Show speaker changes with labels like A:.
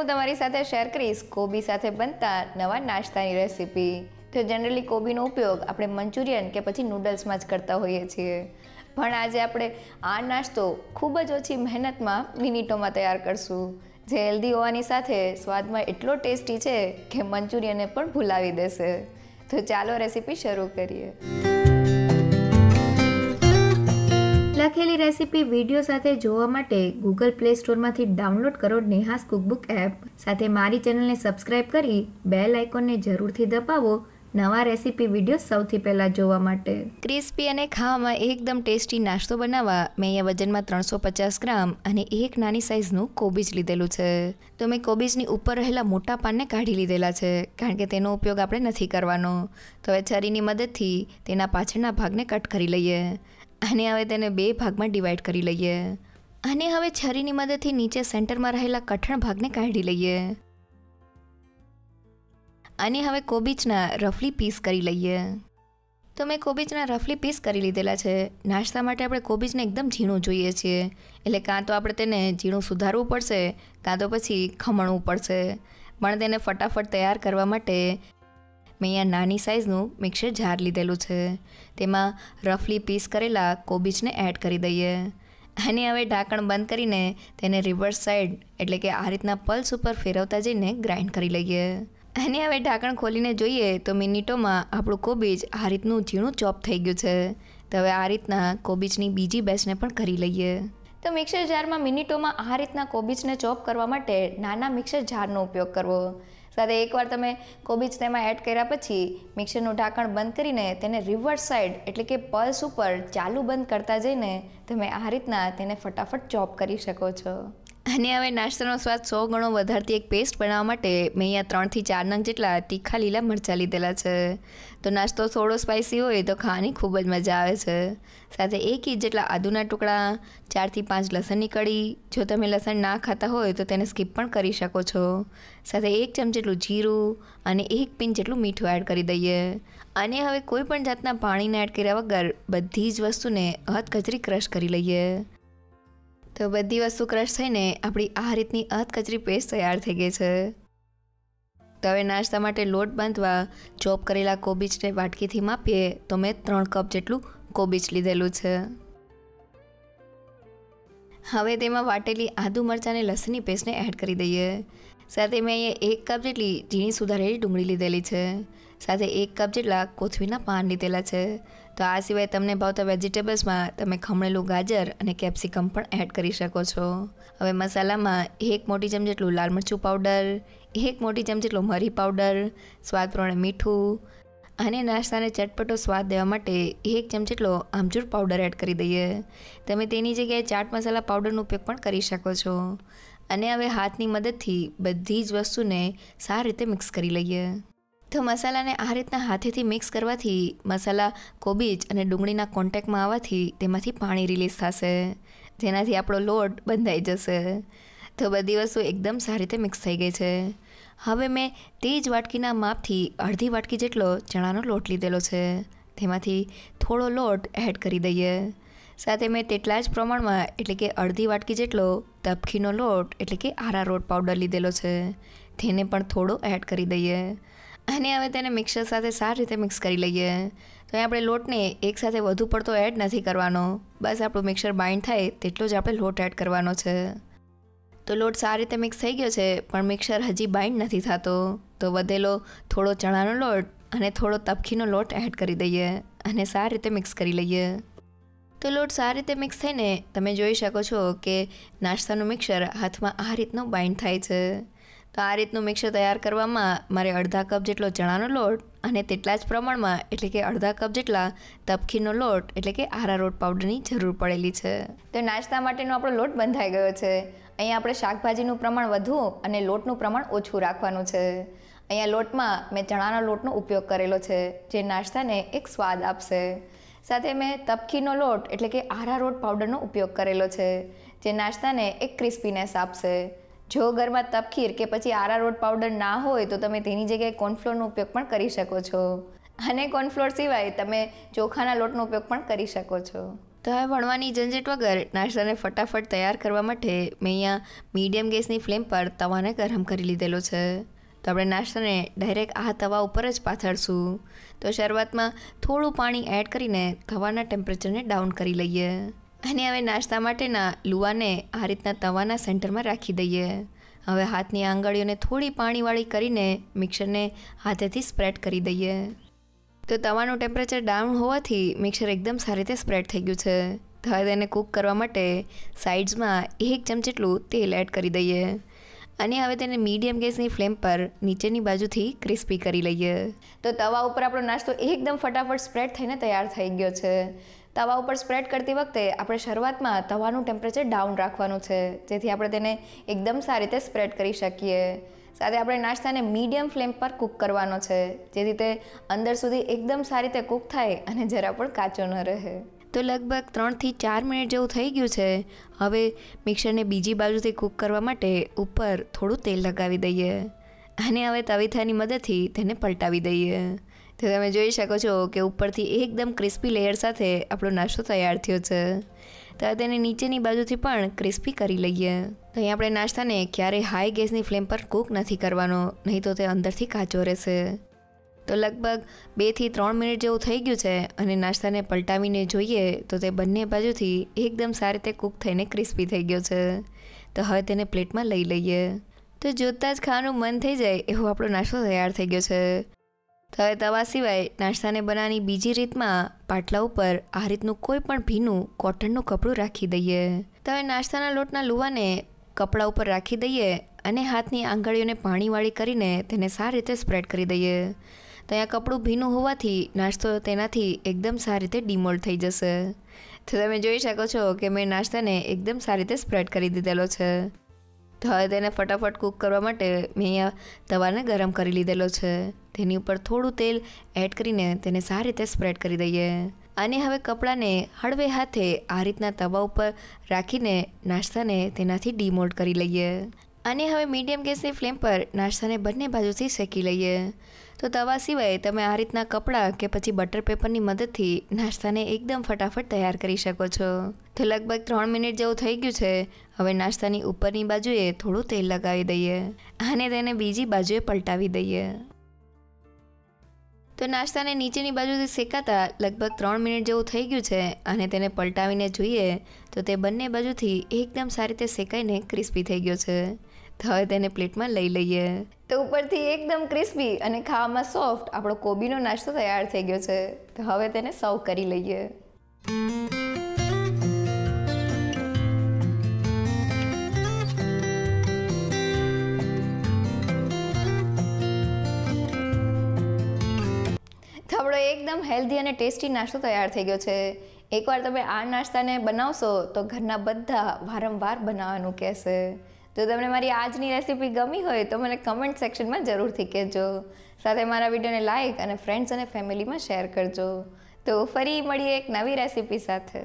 A: હું તમારી સાથે શેર કરીશ. કોબી સાથે બનતા નવા નાસ્તાની રેસીપી તો જનરલી કોબીનો ઉપયોગ આપણે મંચુરિયન કે પછી નૂડલ્સમાં જ કરતા હોઈએ છીએ. પણ આજે આપણે આ નાસ્તો ખૂબ જ ઓછી મહેનતમાં મિનિટોમાં તૈયાર કરશું. જે હેલ્ધી હોવાની સાથે સ્વાદમાં એટલો ટેસ્ટી છે કે મંચુરિયનને પણ ભૂલાવી દેશે. તો ચાલો રેસીપી શરૂ કરીએ. લખેલી રેસીપી વીડિયો સાથે જોવા માટે ગૂગલ પ્લે સ્ટોરમાંથી ડાઉનલોડ કરો નેહાસ કુકબુક એપ. સાથે મારી ચેનલને સબસ્ક્રાઇબ કરી બેલ આઇકોનને જરૂરથી દબાવો નવા રેસીપી વીડિયો સૌથી પહેલાં જોવા માટે. ક્રિસ્પી અને ખાવામાં એકદમ ટેસ્ટી નાસ્તો બનાવવા મેં અહીંયા વજનમાં ત્રણસો પચાસ ગ્રામ અને એક નાની સાઇઝનું કોબીજ લીધેલું છે. તો મેં કોબીજની ઉપર રહેલા મોટા પાનને કાઢી લીધેલા છે, કારણ કે તેનો ઉપયોગ આપણે નથી કરવાનો. તો હવે છરીની મદદથી તેના પાછળના ભાગને કટ કરી લઈએ. અને હવે તેને બે ભાગમાં ડિવાઈડ કરી લઈએ. અને હવે છરીની મદદથી નીચે સેન્ટરમાં રહેલા કઠણ ભાગને કાઢી લઈએ. અને હવે કોબીજના રફલી પીસ કરી લઈએ. તો મેં કોબીજના રફલી પીસ કરી લીધેલા છે. નાસ્તા માટે આપણે કોબીજને એકદમ ઝીણું જોઈએ છીએ. એટલે કાં તો આપણે તેને ઝીણું સુધારવું પડશે, કાં તો પછી ખમણવું પડશે. પણ તેને ફટાફટ તૈયાર કરવા માટે મેં અહીંયા નાની સાઇઝનું મિક્સર જાર લીધેલું છે. તેમાં રફલી પીસ કરેલા કોબીજને એડ કરી દઈએ. અને હવે ઢાંકણ બંધ કરીને તેને રિવર્સ સાઈડ એટલે કે આ રીતના પલ્સ ઉપર ફેરવતા જઈને ગ્રાઇન્ડ કરી લઈએ. અને હવે ઢાંકણ ખોલીને જોઈએ તો મિનિટોમાં આપણું કોબીજ આ રીતનું ઝીણું ચોપ થઈ ગયું છે. તો હવે આ રીતના કોબીજની બીજી બેચને પણ કરી લઈએ. તો મિક્સર જારમાં મિનિટોમાં આ રીતના કોબીજને ચોપ કરવા માટે નાના મિક્સર જારનો ઉપયોગ કરવો. સાથે એકવાર તમે કોબીજ તેમાં એડ કર્યા પછી મિક્સરનું ઢાંકણ બંધ કરીને તેને રિવર્સ સાઈડ એટલે કે પલ્સ ઉપર ચાલુ બંધ કરતા જઈને તમે આ રીતના તેને ફટાફટ ચોપ કરી શકો છો. અને હવે નાસ્તાનો સ્વાદ સો ગણો વધારતી એક પેસ્ટ બનાવવા માટે મેં અહીંયા ત્રણથી ચાર નંગ જેટલા તીખા લીલા મરચાં લીધેલા છે. તો નાસ્તો થોડો સ્પાઇસી હોય તો ખાવાની ખૂબ જ મજા આવે છે. સાથે એક ઇંચ જેટલા આદુના ટુકડા, ચારથી પાંચ લસણની કળી. જો તમે લસણ ના ખાતા હોય તો તેને સ્કીપ પણ કરી શકો છો. સાથે એક ચમચ જેટલું જીરું અને એક પિંચ જેટલું મીઠું એડ કરી દઈએ. અને હવે કોઈ પણ જાતના પાણીને એડ કર્યા વગર બધી જ વસ્તુને અધકચરી ક્રશ કરી લઈએ. તો બધી વસ્તુ ક્રશ થઈને આપણી આ રીતની અધકચરી પેસ્ટ તૈયાર થઈ ગઈ છે. તો હવે નાસ્તા માટે લોટ બાંધવા, ચોપ કરેલા કોબીજને વાટકીથી માપીએ, તો મેં ત્રણ કપ જેટલું કોબીજ લીધેલું છે. હવે તેમાં વાટેલી આદુ મરચાં અને લસણની પેસ્ટને એડ કરી દઈએ. સાથે મેં અહીંયા એક કપ જેટલી ઝીણી સુધારેલી ડુંગળી લીધેલી છે. સાથે એક કપ જેટલા કોથમીરના પાન લીધેલા છે. તો આ સિવાય તમને ભાવતા વેજીટેબલ્સમાં તમે ખમણેલું ગાજર અને કેપ્સિકમ પણ એડ કરી શકો છો. હવે મસાલામાં એક મોટી ચમ જેટલું લાલ મરચું પાવડર, એક મોટી ચમ જેટલો મરી પાવડર, સ્વાદ પ્રમાણે મીઠું અને નાસ્તાને ચટપટો સ્વાદ દેવા માટે એક ચમ જેટલો આમચૂર પાવડર એડ કરી દઈએ. તમે તેની જગ્યાએ ચાટ મસાલા પાવડરનો ઉપયોગ પણ કરી શકો છો. અને હવે હાથની મદદથી બધી જ વસ્તુને સારી રીતે મિક્સ કરી લઈએ. તો મસાલાને આ રીતના હાથેથી મિક્સ કરવાથી મસાલા, કોબીજ અને ડુંગળીના કોન્ટેક્ટમાં આવવાથી તેમાંથી પાણી રિલીઝ થશે. જેનાથી આપણો લોટ બંધાઈ જશે. તો બધી વસ્તુ એકદમ સારી રીતે મિક્સ થઈ ગઈ છે. હવે મેં તે જ વાટકીના માપથી અડધી વાટકી જેટલો ચણાનો લોટ લીધેલો છે. તેમાંથી થોડો લોટ એડ કરી દઈએ. સાથે મેં તેટલા જ પ્રમાણમાં એટલે કે અડધી વાટકી જેટલો તપખીનો લોટ એટલે કે આરા રોટ પાવડર લીધેલો છે. તેને પણ થોડો એડ કરી દઈએ. અને હવે તેને મિક્સર સાથે સારી રીતે મિક્સ કરી લઈએ. તો અહીં આપણે લોટને એકસાથે વધુ પડતો એડ નથી કરવાનો. બસ આપણું મિક્સર બાઇન્ડ થાય તેટલો જ આપણે લોટ એડ કરવાનો છે. તો લોટ સારી રીતે મિક્સ થઈ ગયો છે, પણ મિક્સર હજી બાઇન્ડ નથી થતો. તો વધેલો થોડો ચણાનો લોટ અને થોડો તપખીનો લોટ એડ કરી દઈએ અને સારી રીતે મિક્સ કરી લઈએ. તો લોટ સારી રીતે મિક્સ થઈને તમે જોઈ શકો છો કે નાસ્તાનું મિક્સર હાથમાં આ રીતનું બાઇન્ડ થાય છે. તો આ રીતનું મિક્સર તૈયાર કરવામાં મારે અડધા કપ જેટલો ચણાનો લોટ અને તેટલા જ પ્રમાણમાં એટલે કે અડધા કપ જેટલા તપખીનો લોટ એટલે કે આરારોટ પાવડરની જરૂર પડેલી છે. તો નાસ્તા માટેનો આપણો લોટ બંધાઈ ગયો છે. અહીંયા આપણે શાકભાજીનું પ્રમાણ વધુ અને લોટનું પ્રમાણ ઓછું રાખવાનું છે. અહીંયા લોટમાં મેં ચણાના લોટનો ઉપયોગ કરેલો છે, જે નાસ્તાને એક સ્વાદ આપશે. સાથે મેં તપખીનો લોટ એટલે કે આરારોટ પાવડરનો ઉપયોગ કરેલો છે, જે નાસ્તાને એક ક્રિસ્પીનેસ આપશે. જો ઘરમાં તપખીર કે પછી આરારોટ પાવડર ના હોય તો તમે તેની જગ્યાએ કોર્નફ્લોરનો ઉપયોગ પણ કરી શકો છો. અને કોર્નફ્લોર સિવાય તમે ચોખાના લોટનો ઉપયોગ પણ કરી શકો છો. તો હવે વણવાની ઝંઝટ વગર નાસ્તાને ફટાફટ તૈયાર કરવા માટે મેં અહીંયા મીડિયમ ગેસની ફ્લેમ પર તવાને ગરમ કરી લીધેલો છે. તો આપણે નાસ્તાને ડાયરેક્ટ આ તવા ઉપર જ પાથરશું. તો શરૂઆતમાં થોડું પાણી એડ કરીને તવાના ટેમ્પરેચરને ડાઉન કરી લઈએ. અને હવે નાસ્તા માટેના લુવાને આ રીતના તવાના સેન્ટરમાં રાખી દઈએ. હવે હાથની આંગળીઓને થોડી પાણીવાળી કરીને મિક્સરને હાથેથી સ્પ્રેડ કરી દઈએ. તો તવાનું ટેમ્પરેચર ડાઉન હોવાથી મિક્સર એકદમ સારી રીતે સ્પ્રેડ થઈ ગયું છે. તો હવે તેને કૂક કરવા માટે સાઇડ્સમાં એક ચમચ જેટલું તેલ એડ કરી દઈએ. અને હવે તેને મીડિયમ ગેસની ફ્લેમ પર નીચેની બાજુથી ક્રિસ્પી કરી લઈએ. તો તવા ઉપર આપણો નાસ્તો એકદમ ફટાફટ સ્પ્રેડ થઈને તૈયાર થઈ ગયો છે. તવા ઉપર સ્પ્રેડ કરતી વખતે આપણે શરૂઆતમાં તવાનું ટેમ્પરેચર ડાઉન રાખવાનું છે. જેથી આપણે તેને એકદમ સારી રીતે સ્પ્રેડ કરી શકીએ. સાથે આપણે નાસ્તાને મીડિયમ ફ્લેમ પર કૂક કરવાનો છે. જેથી તે અંદર સુધી એકદમ સારી રીતે કૂક થાય અને જરા પણ કાચો ન રહે. તો લગભગ ત્રણથી ચાર મિનિટ જેવું થઈ ગયું છે. હવે મિક્સરને બીજી બાજુથી કૂક કરવા માટે ઉપર થોડું તેલ લગાવી દઈએ. અને હવે તવીથાની મદદથી તેને પલટાવી દઈએ. તો તમે જોઈ શકો છો કે ઉપરથી એકદમ ક્રિસ્પી લેયર સાથે આપણો નાસ્તો તૈયાર થયો છે. તો તેને નીચેની બાજુથી પણ ક્રિસ્પી કરી લઈએ. તો અહીં આપણે નાસ્તાને ક્યારેય હાઈ ગેસની ફ્લેમ પર કૂક નથી કરવાનો, નહીં તો તે અંદરથી કાચો રહેશે. તો લગભગ બેથી ત્રણ મિનિટ જેવું થઈ ગયું છે અને નાસ્તાને પલટાવીને જોઈએ તો તે બંને બાજુથી એકદમ સારી રીતે કૂક થઈને ક્રિસ્પી થઈ ગયો છે. તો હવે તેને પ્લેટમાં લઈ લઈએ. તો જોતાં જ ખાવાનું મન થઈ જાય એવો આપણો નાસ્તો તૈયાર થઈ ગયો છે. તો હવે તવા સિવાય નાસ્તાને બનાવવાની બીજી રીતમાં પાટલા ઉપર આ રીતનું કોઈ પણ ભીનું કોટનનું કપડું રાખી દઈએ. તો હવે નાસ્તાના લોટના લુવાને કપડા ઉપર રાખી દઈએ અને હાથની આંગળીઓને પાણીવાળી કરીને તેને સારી રીતે સ્પ્રેડ કરી દઈએ. તો અહીંયા કપડું ભીનું હોવાથી નાસ્તો તેનાથી એકદમ સારી રીતે ડિમોલ્ડ થઈ જશે. તો તમે જોઈ શકો છો કે મેં નાસ્તાને એકદમ સારી રીતે સ્પ્રેડ કરી દીધેલો છે. તો હવે તેને ફટાફટ કૂક કરવા માટે મેં અહીંયા તવાને ગરમ કરી લીધેલો છે. તેની ઉપર થોડું તેલ એડ કરીને તેને સારી રીતે સ્પ્રેડ કરી દઈએ. અને હવે કપડાને હળવે હાથે આ રીતના તવા ઉપર રાખીને નાસ્તાને તેનાથી ડીમોલ્ડ કરી લઈએ. અને હવે મીડિયમ ગેસની ફ્લેમ પર નાસ્તાને બંને બાજુથી શેકી લઈએ. તો તવા સિવાય તમે આ રીતના કપડાં કે પછી બટર પેપરની મદદથી નાસ્તાને એકદમ ફટાફટ તૈયાર કરી શકો છો. તો લગભગ ત્રણ મિનિટ જેવું થઈ ગયું છે. હવે નાસ્તાની ઉપરની બાજુએ થોડું તેલ લગાવી દઈએ અને તેને બીજી બાજુએ પલટાવી દઈએ. તો નાસ્તાને નીચેની બાજુથી શેકાતા લગભગ ત્રણ મિનિટ જેવું થઈ ગયું છે અને તેને પલટાવીને જોઈએ તો તે બંને બાજુથી એકદમ સારી રીતે શેકાઈને ક્રિસ્પી થઈ ગયો છે. તો હવે તેને પ્લેટમાં લઈ લઈએ. તો ઉપરથી એકદમ ક્રિસ્પી અને ખાવામાં સોફ્ટ આપણો કોબીનો નાસ્તો તૈયાર થઈ ગયો છે. તો હવે તેને સર્વ કરી લઈએ. એકદમ હેલ્ધી અને ટેસ્ટી નાસ્તો તૈયાર થઈ ગયો છે. એકવાર તમે આ નાસ્તાને બનાવશો તો ઘરના બધા વારંવાર બનાવવાનું કહેશે. જો તમને મારી આજની રેસીપી ગમી હોય તો મને કમેન્ટ સેક્શનમાં જરૂરથી કહેજો. સાથે મારા વિડીયોને લાઇક અને ફ્રેન્ડ્સ અને ફેમિલીમાં શેર કરજો. તો ફરી મળીએ એક નવી રેસીપી સાથે.